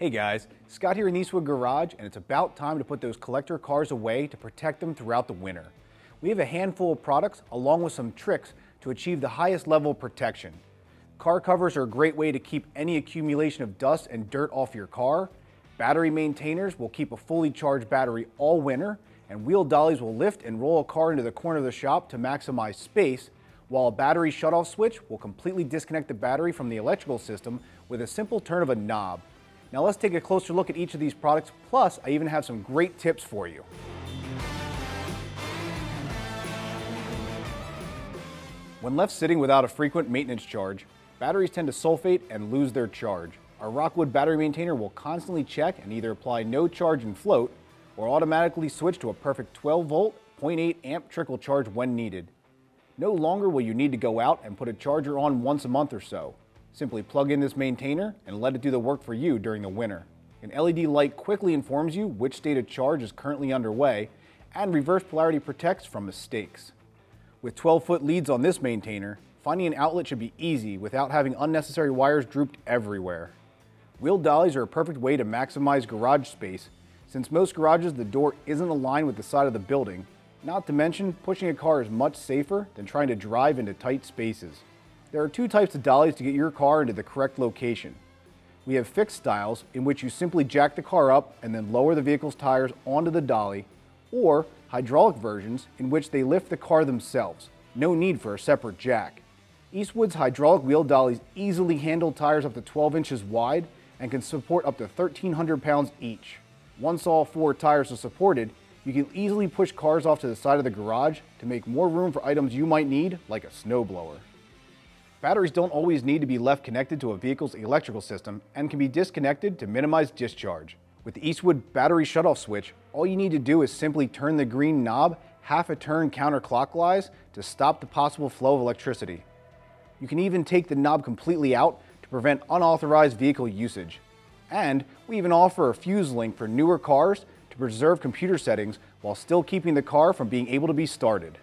Hey guys, Scott here in Eastwood Garage, and it's about time to put those collector cars away to protect them throughout the winter. We have a handful of products along with some tricks to achieve the highest level of protection. Car covers are a great way to keep any accumulation of dust and dirt off your car. Battery maintainers will keep a fully charged battery all winter, and wheel dollies will lift and roll a car into the corner of the shop to maximize space, while a battery shutoff switch will completely disconnect the battery from the electrical system with a simple turn of a knob. Now let's take a closer look at each of these products, plus I even have some great tips for you. When left sitting without a frequent maintenance charge, batteries tend to sulfate and lose their charge. Our Rockwood battery maintainer will constantly check and either apply no charge and float, or automatically switch to a perfect 12 volt, 0.8 amp trickle charge when needed. No longer will you need to go out and put a charger on once a month or so. Simply plug in this maintainer and let it do the work for you during the winter. An LED light quickly informs you which state of charge is currently underway and reverse polarity protects from mistakes. With 12 foot leads on this maintainer, finding an outlet should be easy without having unnecessary wires drooped everywhere. Wheel dollies are a perfect way to maximize garage space since most garages the door isn't aligned with the side of the building, not to mention pushing a car is much safer than trying to drive into tight spaces. There are two types of dollies to get your car into the correct location. We have fixed styles in which you simply jack the car up and then lower the vehicle's tires onto the dolly, or hydraulic versions in which they lift the car themselves. No need for a separate jack. Eastwood's hydraulic wheel dollies easily handle tires up to 12 inches wide and can support up to 1,300 pounds each. Once all four tires are supported, you can easily push cars off to the side of the garage to make more room for items you might need, like a snowblower. Batteries don't always need to be left connected to a vehicle's electrical system and can be disconnected to minimize discharge. With the Eastwood battery shutoff switch, all you need to do is simply turn the green knob half a turn counterclockwise to stop the possible flow of electricity. You can even take the knob completely out to prevent unauthorized vehicle usage. And we even offer a fuse link for newer cars to preserve computer settings while still keeping the car from being able to be started.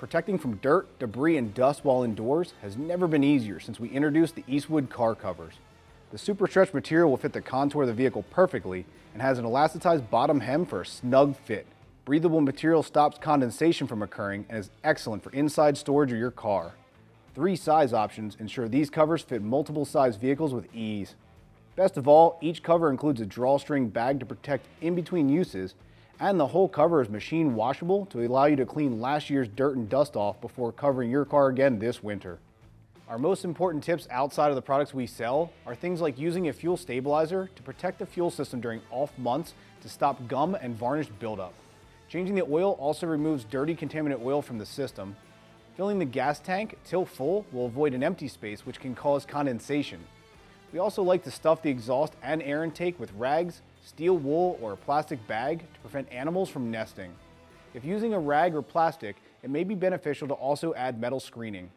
Protecting from dirt, debris, and dust while indoors has never been easier since we introduced the Eastwood car covers. The super stretch material will fit the contour of the vehicle perfectly and has an elasticized bottom hem for a snug fit. Breathable material stops condensation from occurring and is excellent for inside storage of your car. Three size options ensure these covers fit multiple size vehicles with ease. Best of all, each cover includes a drawstring bag to protect in between uses and the whole cover is machine washable to allow you to clean last year's dirt and dust off before covering your car again this winter. Our most important tips outside of the products we sell are things like using a fuel stabilizer to protect the fuel system during off months to stop gum and varnish buildup. Changing the oil also removes dirty contaminant oil from the system. Filling the gas tank till full will avoid an empty space which can cause condensation. We also like to stuff the exhaust and air intake with rags, steel wool, or a plastic bag to prevent animals from nesting. If using a rag or plastic, it may be beneficial to also add metal screening.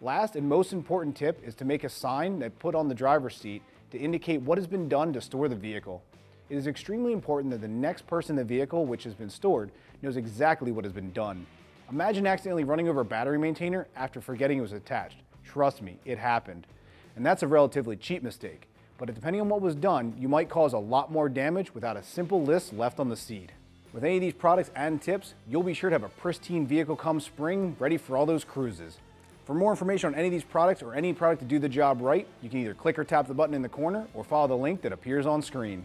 Last and most important tip is to make a sign that put on the driver's seat to indicate what has been done to store the vehicle. It is extremely important that the next person in the vehicle which has been stored knows exactly what has been done. Imagine accidentally running over a battery maintainer after forgetting it was attached. Trust me, it happened. And that's a relatively cheap mistake but depending on what was done, you might cause a lot more damage without a simple list left on the seat. With any of these products and tips, you'll be sure to have a pristine vehicle come spring, ready for all those cruises. For more information on any of these products or any product to do the job right, you can either click or tap the button in the corner or follow the link that appears on screen.